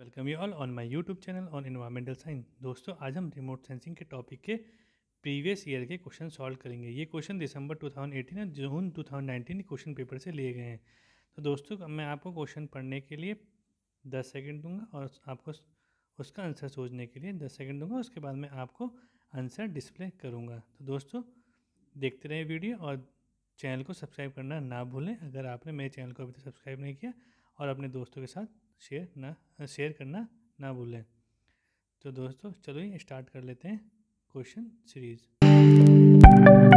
Welcome you all on my YouTube channel on environmental science. दोस्तों, आज हम remote sensing के टॉपिक के प्रीवियस ईयर के क्वेश्चन सॉल्व करेंगे। ये क्वेश्चन दिसंबर 2018 और जून 2019 के क्वेश्चन पेपर से लिए गए हैं। तो दोस्तों मैं आपको क्वेश्चन पढ़ने के लिए 10 सेकंड दूँगा और आपको उसका आंसर सोचने के लिए 10 सेकंड दूँगा। उसके बाद मैं आपको आंसर डिस्प्ले करूँगा। तो दोस्तों, देखते रहे वीडियो और चैनल को सब्सक्राइब करना ना भूलें। अगर आपने मेरे चैनल को अभी तक सब्सक्राइब नहीं किया और अपने दोस्तों के साथ शेयर ना, शेयर करना ना भूलें। तो दोस्तों, चलो ही स्टार्ट कर लेते हैं क्वेश्चन सीरीज़।